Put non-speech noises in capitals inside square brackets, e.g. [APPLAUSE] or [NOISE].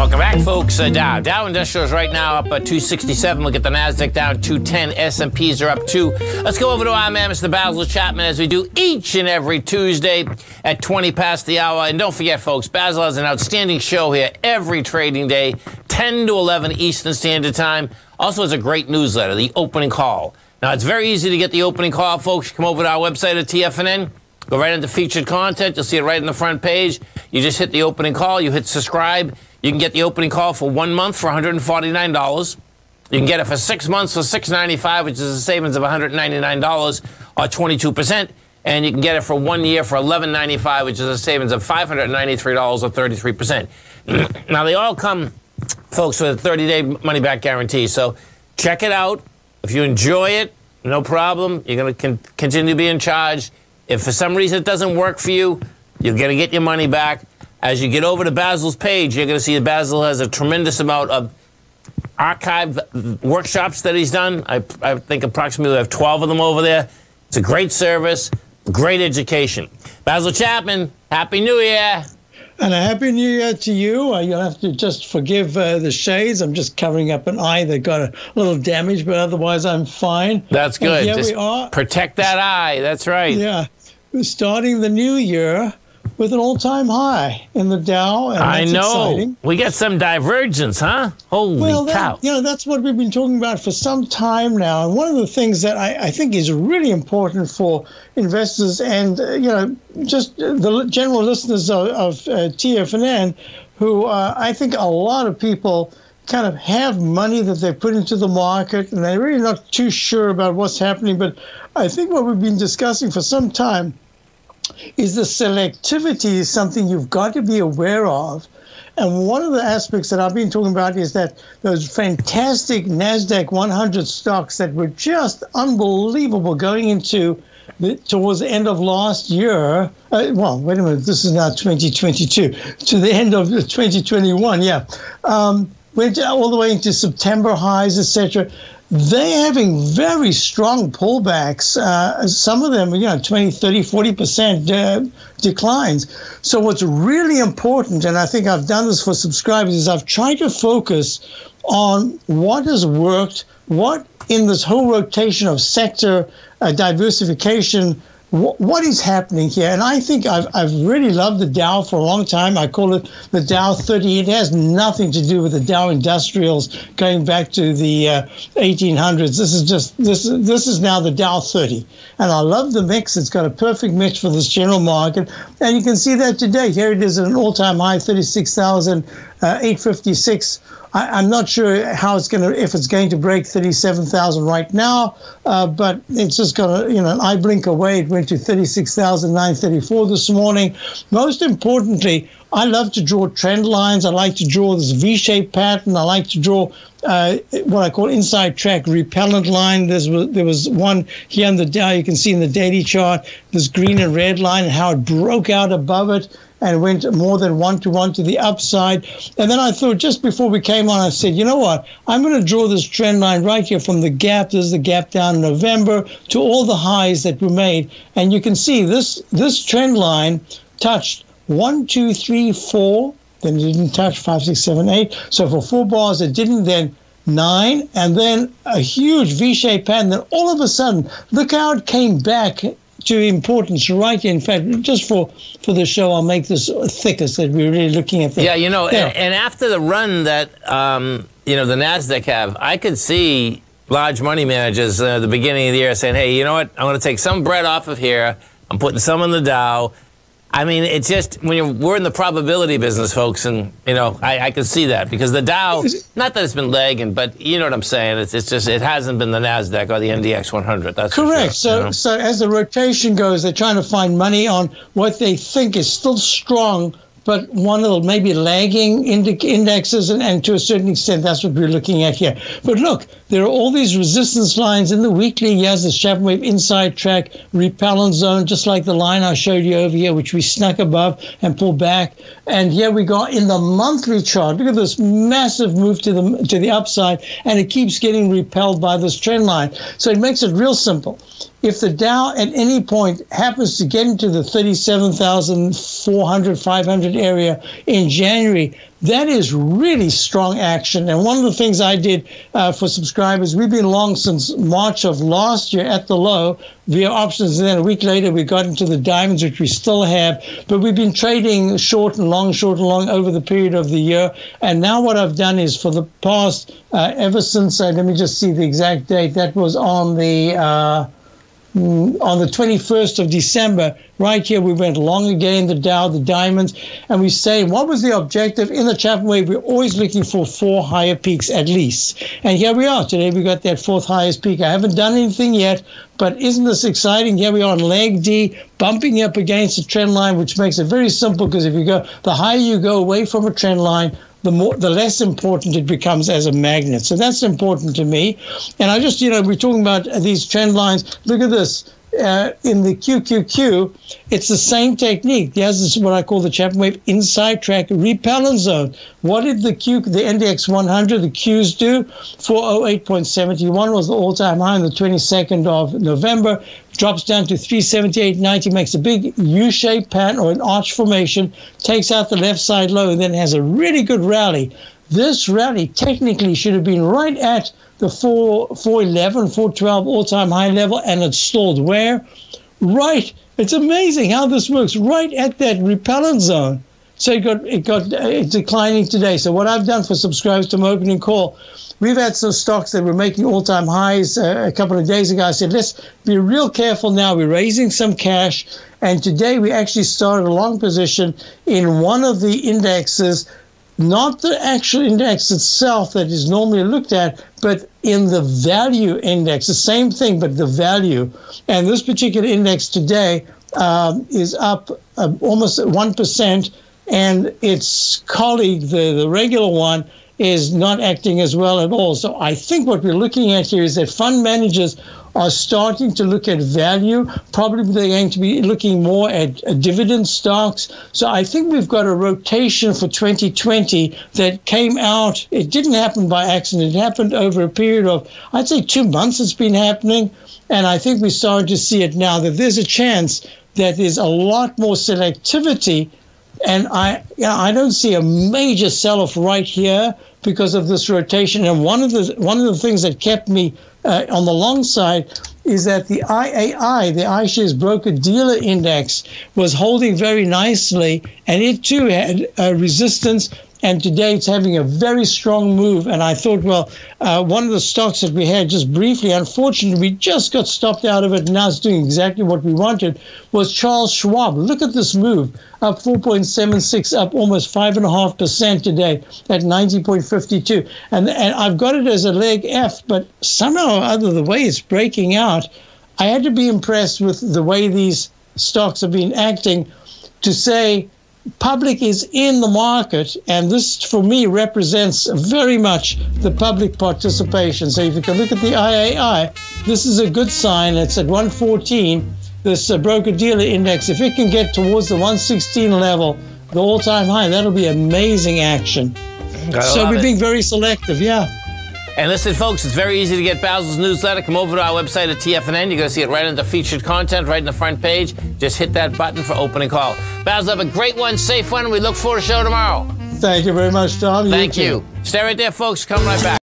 Welcome back, folks. Uh, Dow Dow Industrials right now up at 267. Look at the Nasdaq down 210. S&Ps are up two. Let's go over to our man, Mr. Basil Chapman, as we do each and every Tuesday at 20 past the hour. And don't forget, folks, Basil has an outstanding show here every trading day, 10 to 11 Eastern Standard Time. Also has a great newsletter, the Opening Call. Now it's very easy to get the Opening Call, folks. Come over to our website at TFNN. Go right into featured content. You'll see it right on the front page. You just hit the opening call. You hit subscribe. You can get the opening call for one month for $149. You can get it for six months for 695, which is a savings of $199 or 22%. And you can get it for one year for 1195, which is a savings of $593 or 33%. [CLEARS THROAT] now, they all come, folks, with a 30 day money back guarantee. So check it out. If you enjoy it, no problem. You're going to con- continue to be in charge. If for some reason it doesn't work for you, you're going to get your money back. As you get over to Basil's page, you're going to see that Basil has a tremendous amount of archive workshops that he's done. I, I think approximately we have 12 of them over there. It's a great service, great education. Basil Chapman, Happy New Year. And a happy new year to you. Uh, you'll have to just forgive uh, the shades. I'm just covering up an eye that got a little damage, but otherwise I'm fine. That's good. Just we are. Protect that eye. That's right. Yeah. We're starting the new year with an all-time high in the Dow. I know. Exciting. We got some divergence, huh? Holy well, cow! You know, that's what we've been talking about for some time now. And one of the things that I, I think is really important for investors and uh, you know just the general listeners of, of uh, TFNN, who uh, I think a lot of people kind of have money that they put into the market and they're really not too sure about what's happening. But I think what we've been discussing for some time is the selectivity is something you've got to be aware of. And one of the aspects that I've been talking about is that those fantastic NASDAQ 100 stocks that were just unbelievable going into the, towards the end of last year. Uh, well, wait a minute, this is now 2022, to the end of 2021, yeah. Um, went all the way into September highs, etc they're having very strong pullbacks. Uh, some of them, you know, 20, 30, 40% uh, declines. So, what's really important, and I think I've done this for subscribers, is I've tried to focus on what has worked, what in this whole rotation of sector uh, diversification what is happening here? And I think I've, I've really loved the Dow for a long time. I call it the Dow 30. It has nothing to do with the Dow Industrials going back to the uh, 1800s. This is just this this is now the Dow 30, and I love the mix. It's got a perfect mix for this general market, and you can see that today. Here it is at an all-time high, 36,856. I, am not sure how it's going to, if it's going to break 37,000 right now, uh, but it's just going to, you know, an eye blink away. It went to 36,934 this morning. Most importantly, I love to draw trend lines. I like to draw this V-shaped pattern. I like to draw uh, what I call inside track repellent line. There's, there was one here on the Dow. You can see in the daily chart this green and red line and how it broke out above it and went more than one to one to the upside. And then I thought just before we came on, I said, you know what? I'm going to draw this trend line right here from the gap. This is the gap down in November to all the highs that were made. And you can see this this trend line touched one, two, three, four. Then it didn't touch five, six, seven, eight. So for four bars, it didn't then nine, and then a huge V-shaped pattern. Then all of a sudden, look how it came back to importance right in fact just for for the show i'll make this thickest that we're really looking at the, yeah you know yeah. And, and, after the run that um, you know the nasdaq have i could see large money managers uh, at the beginning of the year saying hey you know what? I'm going to take some bread off of here. I'm putting some in the dow I mean, it's just when you're, we're in the probability business, folks, and you know, I, I can see that because the Dow, not that it's been lagging, but you know what I'm saying. It's, it's just it hasn't been the Nasdaq or the NDX 100. That's correct. Sure, so, you know? so as the rotation goes, they're trying to find money on what they think is still strong but one of the maybe lagging indexes, and, and, to a certain extent, that's what we're looking at here. But look, there are all these resistance lines in the weekly. Yes, the Chapman Wave inside track repellent zone, just like the line I showed you over here, which we snuck above and pulled back. And here we go in the monthly chart. Look at this massive move to the to the upside, and it keeps getting repelled by this trend line. So it makes it real simple if the Dow at any point happens to get into the 37,400, 500 area in January, that is really strong action. And one of the things I did uh, for subscribers, we've been long since March of last year at the low via options. And then a week later, we got into the diamonds, which we still have. But we've been trading short and long, short and long over the period of the year. And now what I've done is for the past, uh, ever since, uh, let me just see the exact date, that was on the uh, Mm, on the 21st of December, right here, we went long again, the Dow, the diamonds, and we say, what was the objective in the Chapman wave? We're always looking for four higher peaks at least. And here we are. Today we got that fourth highest peak. I haven't done anything yet, but isn't this exciting? Here we are on leg D, bumping up against the trend line, which makes it very simple because if you go, the higher you go away from a trend line, the more the less important it becomes as a magnet. So that's important to me. And I just, you know, we're talking about these trend lines. Look at this. Uh, in the QQQ, it's the same technique. Yes, this is what I call the Chapman wave inside track repellent zone. What did the Q, the index 100, the Qs do? 408.71 was the all-time high on the 22nd of November drops down to 378.90, makes a big U-shaped pattern or an arch formation, takes out the left side low, and then has a really good rally. This rally technically should have been right at the 4, 411, 412 all-time high level, and it stalled where? Right. It's amazing how this works. Right at that repellent zone. So it got it got uh, declining today. So what I've done for subscribers to my opening call We've had some stocks that were making all time highs uh, a couple of days ago. I said, let's be real careful now. We're raising some cash. And today we actually started a long position in one of the indexes, not the actual index itself that is normally looked at, but in the value index. The same thing, but the value. And this particular index today um, is up uh, almost 1%. And its colleague, the, the regular one, is not acting as well at all. So I think what we're looking at here is that fund managers are starting to look at value. Probably they're going to be looking more at dividend stocks. So I think we've got a rotation for 2020 that came out. It didn't happen by accident. It happened over a period of, I'd say, two months it's been happening. And I think we're starting to see it now that there's a chance that there's a lot more selectivity. And I, you know, I don't see a major sell off right here because of this rotation. And one of the one of the things that kept me uh, on the long side is that the IAI, the iShares Broker Dealer Index, was holding very nicely, and it too had a resistance and today it's having a very strong move. And I thought, well, uh, one of the stocks that we had just briefly, unfortunately, we just got stopped out of it. And now it's doing exactly what we wanted. Was Charles Schwab? Look at this move, up 4.76, up almost five and a half percent today at 90.52. And and I've got it as a leg F, but somehow or other, the way it's breaking out, I had to be impressed with the way these stocks have been acting to say public is in the market, and this for me represents very much the public participation. So if you can look at the IAI, this is a good sign. It's at 114. This uh, broker dealer index, if it can get towards the 116 level, the all time high, that'll be amazing action. so we're it. being very selective, yeah. And listen, folks, it's very easy to get Basil's newsletter. Come over to our website at TFNN. You're going to see it right under featured content, right in the front page. Just hit that button for opening call. Basil, have a great one, safe one. We look forward to show tomorrow. Thank you very much, Tom. Thank you. you. Stay right there, folks. Come right back.